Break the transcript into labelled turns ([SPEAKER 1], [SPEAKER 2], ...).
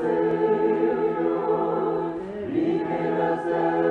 [SPEAKER 1] Savior, lead us